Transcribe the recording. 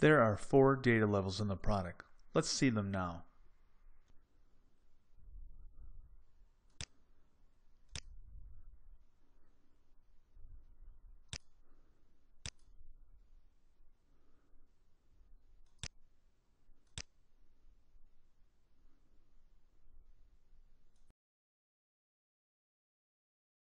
There are four data levels in the product. Let's see them now.